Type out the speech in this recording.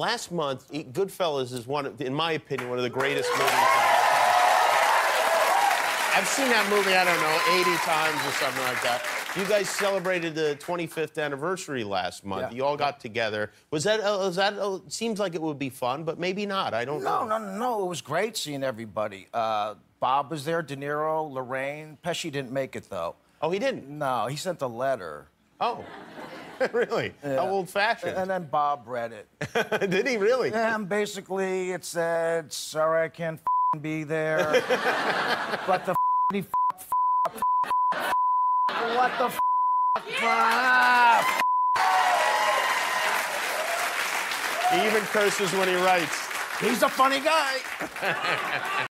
last month, Goodfellas is one, of, in my opinion, one of the greatest movies. I've seen that movie, I don't know, 80 times or something like that. You guys celebrated the 25th anniversary last month. Yeah. You all got together. Was that, uh, was that, uh, seems like it would be fun, but maybe not. I don't No, know. no, no, no. It was great seeing everybody. Uh, Bob was there, De Niro, Lorraine. Pesci didn't make it though. Oh, he didn't? No, he sent a letter. Oh, really? How old fashioned? And then Bob read it. Did he really? And basically it said, sorry I can't be there. but the f***ing f***, f***, f***, what the. He even curses when he writes. He's a funny guy.